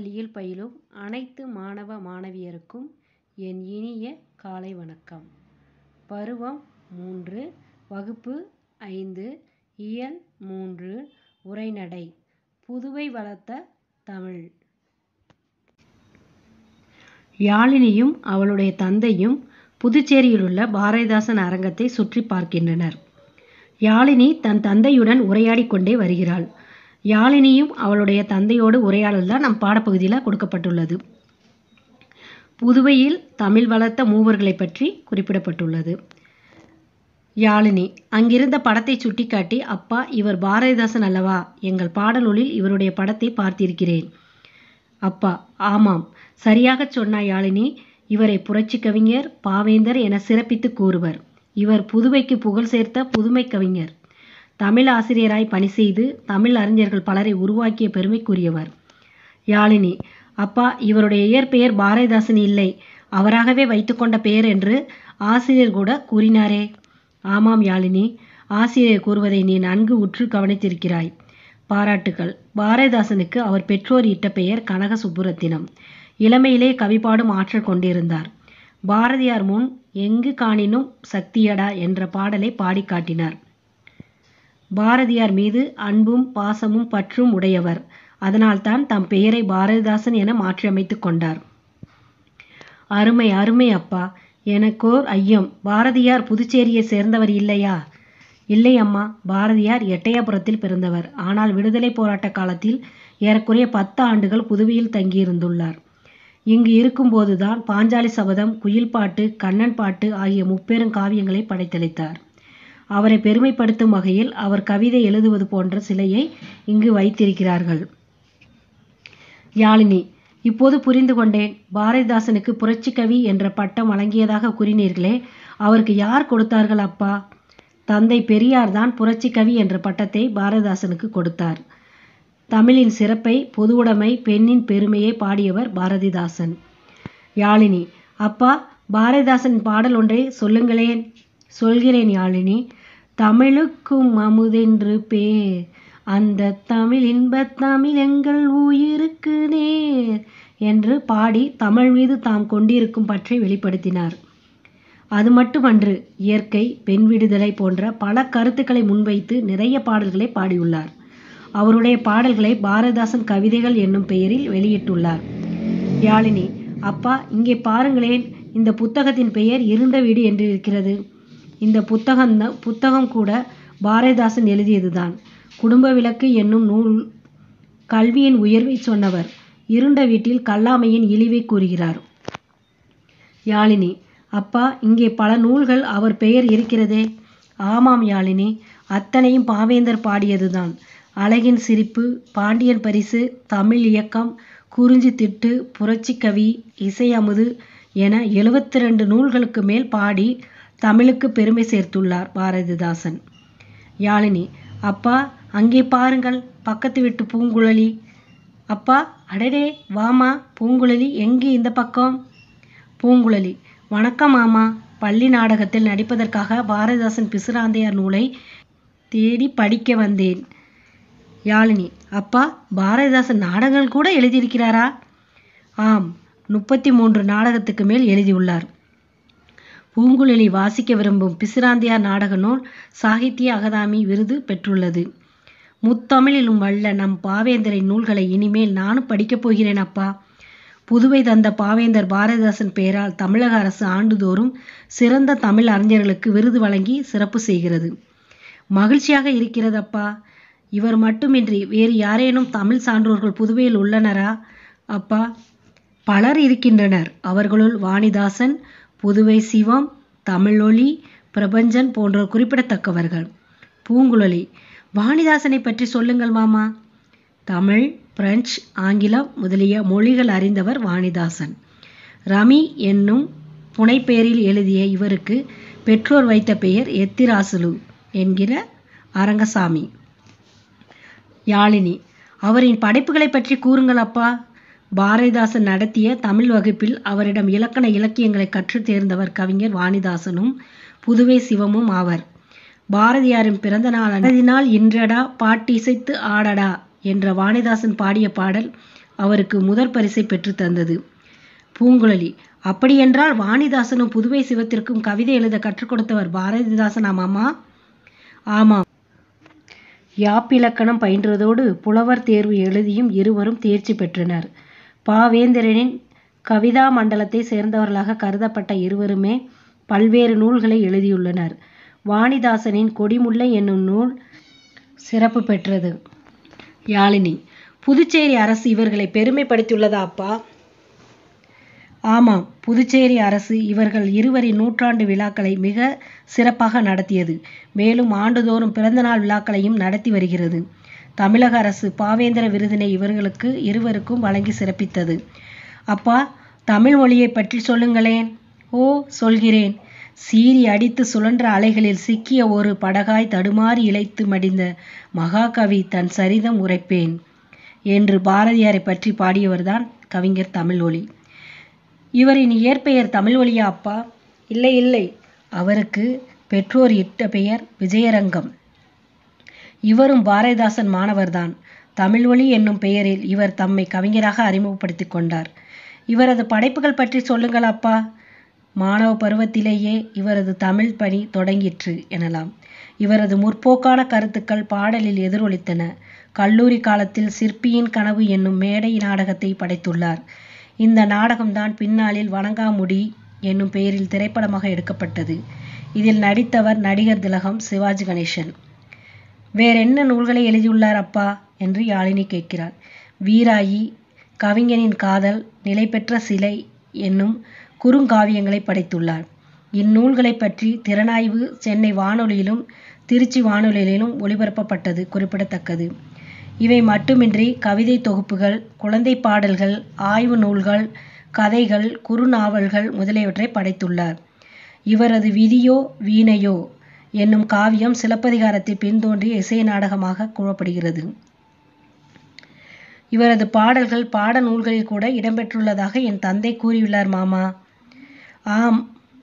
பள்ளியில் பயிலும் அனைத்து மாணவ மாணவியருக்கும் என் இனிய காலை வணக்கம். பருவம் மூன்று வகுப்பு ஐந்து இயல் மூன்று உரைநடை புதுவை வளர்த்த தமிழ். யாழினியும் அவளுடைய தந்தையும் புதுச்சேரியிலுள்ள பாரதிதாசன் அரங்கத்தை சுற்றி பார்க்கின்றனர். யாழினி தன் தந்தையுடன் உரையாடிக் கொண்டே வருகிறாள். யாழினியும் அவளுடைய தந்தையோடு உரையாடல் தான் நம் பாடப்பகுதியில் கொடுக்கப்பட்டுள்ளது. புதுவையில் தமிழ் வளர்த்த மூவர்களை பற்றி குறிப்பிடப்பட்டுள்ளது. யாழினி அங்கிருந்த படத்தை சுட்டிக்காட்டி அப்பா இவர் பாரதிதாசன் அல்லவா? எங்கள் பாடநூலில் இவருடைய படத்தை பார்த்திருக்கிறேன். அப்பா ஆமாம். சரியாகச் சொன்னாய் யாழினி. இவரை புரட்சி கவிஞர் பாவேந்தர் என சிறப்பித்து கூறுவர். இவர் புதுவைக்கு புகழ் சேர்த்த புதுமை கவிஞர். தமிழ் ஆசிரியராய் பணி செய்து தமிழ் அறிஞர்கள் பலரை உருவாக்கிய பெருமைக்குரியவர். யாழினி அப்பா இவருடைய இயற்பெயர் பாரதிதாசன் இல்லை. அவராகவே வைத்துக்கொண்ட பெயர் என்று ஆசிரியர் கூட கூறினாரே. ஆமாம் யாழினி ஆசிரியர் கூறுவதை நீ நன்கு உற்று கவனித்திருக்கிறாய். பாராட்டுக்கள். பாரதிதாசனுக்கு அவர் பெற்றோர் இட்ட பெயர் கனக சுப்புரத்தினம் இளமையிலே கவிபாடும் ஆற்றல் கொண்டிருந்தார். பாரதியார் முன் எங்கு காணினும் சக்தியடா என்ற பாடலை பாடி காட்டினார். பாரதியார் மீது அன்பும் பாசமும் பற்றும் உடையவர். அதனால்தான் தம் பெயரை பாரதிதாசன் என மாற்றியமைத்துக் கொண்டார். அருமை அருமை அப்பா. எனக்கோர் ஐயம். பாரதியார் புதுச்சேரியை சேர்ந்தவர் இல்லையா? இல்லை அம்மா. பாரதியார் எட்டயபுரத்தில் பிறந்தவர். ஆனால் விடுதலை போராட்ட காலத்தில் ஏறக்குறைய பத்து ஆண்டுகள் புதுவையில் தங்கியிருந்துள்ளார். இங்கு இருக்கும்போதுதான் பாஞ்சாலி சபதம் குயில் பாட்டு கண்ணன் பாட்டு ஆகிய முப்பெரும் காவியங்களை படைத்தளித்தார். அவரை பெருமைப்படுத்தும் வகையில் அவர் கவிதை எழுதுவது போன்ற சிலையை இங்கு வைத்திருக்கிறார்கள். யாழினி இப்போது புரிந்து கொண்டேன். பாரதிதாசனுக்கு புரட்சி கவி என்ற பட்டம் வழங்கியதாக கூறினீர்களே அவருக்கு யார் கொடுத்தார்கள் அப்பா? தந்தை பெரியார் தான் புரட்சி கவி என்ற பட்டத்தை பாரதிதாசனுக்கு கொடுத்தார். தமிழின் சிறப்பை பொதுவுடைமை பெண்ணின் பெருமையை பாடியவர் பாரதிதாசன். யாழினி அப்பா பாரதிதாசன் பாடல் ஒன்றை சொல்லுங்களேன். சொல்கிறேன் யாழினி தமிழுக்கும் அமுதென்று பேர். அந்த தமிழ் இன்பத் தமிழ் எங்கள் உயிருக்கு நேர் என்று பாடி தமிழ் மீது தாம் கொண்டிருக்கும் பற்றை வெளிப்படுத்தினார். அது மட்டுமன்று இயற்கை பெண் விடுதலை போன்ற பல கருத்துக்களை முன்வைத்து நிறைய பாடல்களை பாடியுள்ளார். அவருடைய பாடல்களை பாரதிதாசன் கவிதைகள் என்னும் பெயரில் வெளியிட்டுள்ளார். யாழினி அப்பா இங்கே பாருங்களேன் இந்த புத்தகத்தின் பெயர் இருண்ட வீடு என்று இருக்கிறது இந்த புத்தகம் புத்தகம் கூட பாரதிதாசன் எழுதியதுதான். குடும்ப விளக்கு என்னும் நூல் கல்வியின் உயர்வை சொன்னவர். இருண்ட வீட்டில் கல்லாமையின் இழிவை கூறுகிறார். யாழினி அப்பா இங்கே பல நூல்கள் அவர் பெயர் இருக்கிறதே. ஆமாம் யாழினி அத்தனையும் பாவேந்தர் பாடியதுதான். அழகின் சிரிப்பு பாண்டியன் பரிசு தமிழ் இயக்கம் குறிஞ்சி திட்டு புரட்சி கவி இசை அமுது என எழுபத்தி ரெண்டு நூல்களுக்கு மேல் பாடி தமிழுக்கு பெருமை சேர்த்துள்ளார் பாரதிதாசன். யாழினி அப்பா அங்கே பாருங்கள் பக்கத்து வீட்டு பூங்குழலி. அப்பா அடடே வாமா பூங்குழலி எங்கே இந்த பக்கம்? பூங்குழலி வணக்கம் மாமா. பள்ளி நாடகத்தில் நடிப்பதற்காக பாரதிதாசன் பிசுராந்தையார் நூலை தேடி படிக்க வந்தேன். யாழினி அப்பா பாரதிதாசன் நாடகங்கள் கூட எழுதியிருக்கிறாரா? ஆம் முப்பத்தி மூன்று நாடகத்துக்கு மேல் எழுதியுள்ளார். பூங்குழலி வாசிக்க விரும்பும் பிசிராந்தியார் நாடக நூல் சாகித்ய அகாதமி விருது பெற்றுள்ளது. முத்தமிழிலும் வல்ல நம் பாவேந்தரின் நூல்களை இனிமேல் நானும் படிக்கப் போகிறேன் அப்பா. புதுவை தந்த பாவேந்தர் பாரதிதாசன் பெயரால் தமிழக அரசு ஆண்டுதோறும் சிறந்த தமிழ் அறிஞர்களுக்கு விருது வழங்கி சிறப்பு செய்கிறது. மகிழ்ச்சியாக இருக்கிறது அப்பா. இவர் மட்டுமின்றி வேறு யாரேனும் தமிழ் சான்றோர்கள் புதுவையில் உள்ளனரா? அப்பா. பலர் இருக்கின்றனர். அவர்களுள் வாணிதாசன் புதுவை சிவம் தமிழொலி பிரபஞ்சன் போன்றோர் குறிப்பிடத்தக்கவர்கள். பூங்குழலி வாணிதாசனை பற்றி சொல்லுங்கள் மாமா. தமிழ் பிரெஞ்சு ஆங்கிலம் முதலிய மொழிகள் அறிந்தவர் வாணிதாசன். ரமி என்னும் புனைப்பெயரில் எழுதிய இவருக்கு பெற்றோர் வைத்த பெயர் எத்திராசுலு என்கிற அரங்கசாமி. யாழினி அவரின் படைப்புகளை பற்றி கூறுங்கள் அப்பா. பாரதிதாசன் நடத்திய தமிழ் வகுப்பில் அவரிடம் இலக்கண இலக்கியங்களை கற்றுத் தேர்ந்தவர் கவிஞர் வாணிதாசனும் புதுவை சிவமும் ஆவர். பாரதியாரின் பிறந்த நாள் இன்றடா பாட்டிசைத்து ஆடடா என்ற வாணிதாசன் பாடிய பாடல் அவருக்கு முதற் பரிசை பெற்று தந்தது. பூங்குழலி. அப்படியென்றால் வாணிதாசனும் புதுவை சிவத்திற்கும் கவிதை எழுத கற்றுக் கொடுத்தவர் பாரதிதாசன் ஆமாமா ஆமாம். யாப்பிலக்கணம் பயின்றதோடு புலவர் தேர்வு எழுதியும் இருவரும் தேர்ச்சி பெற்றனர். பாவேந்திரனின் கவிதா மண்டலத்தை சேர்ந்தவர்களாக கருதப்பட்ட இருவருமே பல்வேறு நூல்களை எழுதியுள்ளனர். வாணிதாசனின் கொடிமுல்லை என்னும் நூல் சிறப்பு பெற்றது. யாழினி புதுச்சேரி அரசு இவர்களை பெருமைப்படுத்தியுள்ளதா அப்பா? ஆமாம் புதுச்சேரி அரசு இவர்கள் இருவரின் நூற்றாண்டு விழாக்களை மிக சிறப்பாக நடத்தியது. மேலும் ஆண்டுதோறும் பிறந்தநாள் விழாக்களையும் நடத்தி வருகிறது. தமிழக அரசு பாவேந்திர விருதினை இவர்களுக்கு இருவருக்கும் வழங்கி சிறப்பித்தது. அப்பா தமிழ் மொழியை பற்றி சொல்லுங்களேன். ஓ சொல்கிறேன். சீறி அடித்து சுழன்ற அலைகளில் சிக்கிய ஒரு படகாய் தடுமாறி இழைத்து மடிந்த மகாகவி தன் சரிதம் உரைப்பேன் என்று பாரதியாரை பற்றி பாடியவர்தான் கவிஞர் தமிழ்மொழி இவரின் இயற்பெயர் தமிழ்மொழியா அப்பா? இல்லை இல்லை. அவருக்கு பெற்றோர் இட்ட பெயர் விஜயரங்கம். இவரும் பாரதிதாசன் மாணவர்தான். தமிழ்வழி என்னும் பெயரில் இவர் தம்மை கவிஞராக அறிமுகப்படுத்தி கொண்டார். இவரது படைப்புகள் பற்றி சொல்லுங்கள் அப்பா. மாணவ பருவத்திலேயே இவரது தமிழ் பணி தொடங்கிற்று எனலாம். இவரது முற்போக்கான கருத்துக்கள் பாடலில் எதிரொலித்தன. கல்லூரி காலத்தில் சிற்பியின் கனவு என்னும் மேடை நாடகத்தை படைத்துள்ளார். இந்த நாடகம்தான் பின்னாளில் வணங்காமுடி என்னும் பெயரில் திரைப்படமாக எடுக்கப்பட்டது. இதில் நடித்தவர் நடிகர் திலகம் சிவாஜி கணேசன். வேறென்ன நூல்களை எழுதியுள்ளார் அப்பா? என்று யாழினி கேட்கிறார் வீராயி கவிஞனின் காதல் நிலை பெற்ற சிலை என்னும் குறுங்காவியங்களை படைத்துள்ளார் இந்நூல்களை பற்றி திறனாய்வு சென்னை வானொலியிலும் திருச்சி வானொலியிலும் ஒளிபரப்பப்பட்டது குறிப்பிடத்தக்கது. இவை மட்டுமின்றி கவிதை தொகுப்புகள் குழந்தை பாடல்கள் ஆய்வு நூல்கள் கதைகள் குறுநாவல்கள் முதலியவற்றை படைத்துள்ளார். இவரது விதியோ வீணையோ என்னும் காவியம் சிலப்பதிகாரத்தில் பின்தோன்றிய இசை நாடகமாக கூறப்படுகிறது. இவரது பாடல்கள் பாட நூல்களில் கூட இடம்பெற்றுள்ளதாக என் தந்தை கூறியுள்ளார் மாமா. ஆம்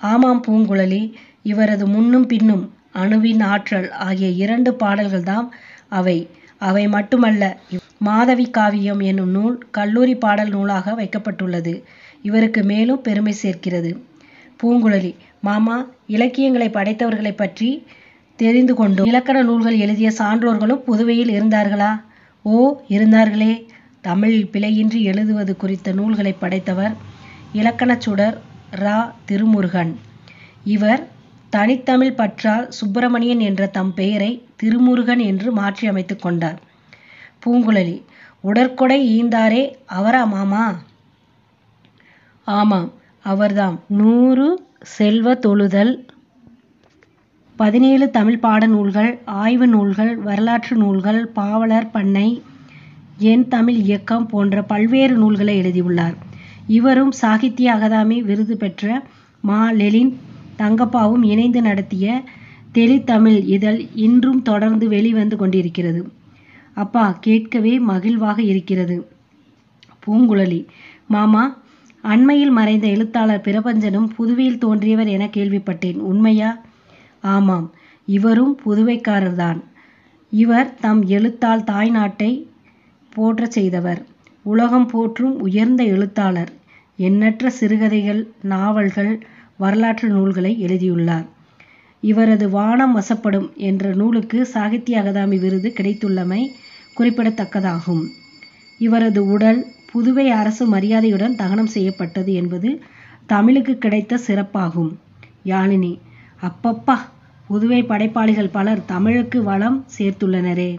ஆமாம் பூங்குழலி. இவரது முன்னும் பின்னும் அணுவின் ஆற்றல் ஆகிய இரண்டு பாடல்கள்தாம் அவை. அவை மட்டுமல்ல மாதவி காவியம் என்னும் நூல் கல்லூரி பாடல் நூலாக வைக்கப்பட்டுள்ளது. இவருக்கு மேலும் பெருமை சேர்க்கிறது. பூங்குழலி. மாமா இலக்கியங்களை படைத்தவர்களை பற்றி தெரிந்து கொண்டு இலக்கண நூல்கள் எழுதிய சான்றோர்களும் புதுவையில் இருந்தார்களா? ஓ இருந்தார்களே. தமிழ் பிழையின்றி எழுதுவது குறித்த நூல்களை படைத்தவர் இலக்கணச் சுடர் ரா. திருமுருகன். இவர் தனித்தமிழ் பற்றால் சுப்பிரமணியன் என்ற தம் பெயரை திருமுருகன் என்று மாற்றி அமைத்து கொண்டார். பூங்குழலி உடற்கொடை ஈந்தாரே அவரா மாமா? ஆமாம். அவர்தாம். நூறு செல்வ தொழுதல் பதினேழு தமிழ் பாட நூல்கள் ஆய்வு நூல்கள் வரலாற்று நூல்கள் பாவலர் பண்ணை என் தமிழ் இயக்கம் போன்ற பல்வேறு நூல்களை எழுதியுள்ளார். இவரும் சாகித்ய அகாதமி விருது பெற்ற மா லெலின் தங்கப்பாவும் இணைந்து நடத்திய தெளித்தமிழ் இதழ் இன்றும் தொடர்ந்து வெளிவந்து கொண்டிருக்கிறது. அப்பா கேட்கவே மகிழ்வாக இருக்கிறது. பூங்குழலி மாமா அண்மையில் மறைந்த எழுத்தாளர் பிரபஞ்சனும் புதுவையில் தோன்றியவர் என கேள்விப்பட்டேன். உண்மையா? ஆமாம். இவரும் புதுவைக்காரர்தான். இவர் தம் எழுத்தால் தாய்நாட்டை போற்றச் செய்தவர். உலகம் போற்றும் உயர்ந்த எழுத்தாளர். எண்ணற்ற சிறுகதைகள் நாவல்கள் வரலாற்று நூல்களை எழுதியுள்ளார். இவரது வானம் வசப்படும் என்ற நூலுக்கு சாகித்ய அகாதமி விருது கிடைத்துள்ளமை குறிப்பிடத்தக்கதாகும். இவரது உடல் புதுவை அரசு மரியாதையுடன் தகனம் செய்யப்பட்டது என்பது தமிழுக்கு கிடைத்த சிறப்பாகும். யாழினி அப்பப்பா புதுவை படைப்பாளிகள் பலர் தமிழுக்கு வளம் சேர்த்துள்ளனரே.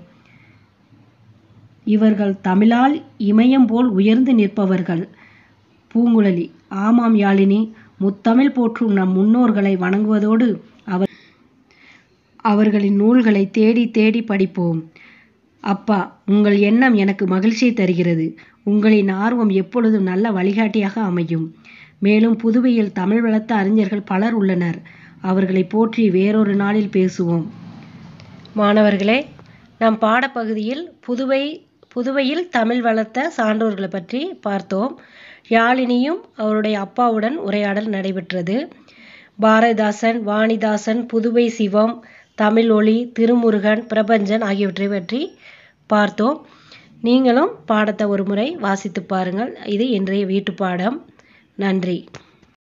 இவர்கள் தமிழால் இமயம் போல் உயர்ந்து நிற்பவர்கள். பூங்குழலி ஆமாம் யாழினி முத்தமிழ் போற்றும் நம் முன்னோர்களை வணங்குவதோடு அவர் அவர்களின் நூல்களை தேடி தேடி படிப்போம். அப்பா உங்கள் எண்ணம் எனக்கு மகிழ்ச்சியை தருகிறது. உங்களின் ஆர்வம் எப்பொழுதும் நல்ல வழிகாட்டியாக அமையும். மேலும் புதுவையில் தமிழ் வளர்த்த அறிஞர்கள் பலர் உள்ளனர். அவர்களை போற்றி வேறொரு நாளில் பேசுவோம். மாணவர்களே நம் பாடப்பகுதியில் புதுவை புதுவையில் தமிழ் வளர்த்த சான்றோர்களை பற்றி பார்த்தோம். யாழினியும் அவருடைய அப்பாவுடன் உரையாடல் நடைபெற்றது. பாரதிதாசன் வாணிதாசன் புதுவை சிவம் தமிழ் ஒளி திருமுருகன் பிரபஞ்சன் ஆகியவற்றை பற்றி பார்த்தோம். நீங்களும் பாடத்தை ஒரு முறை வாசித்து பாருங்கள். இது இன்றைய வீட்டு பாடம் நன்றி.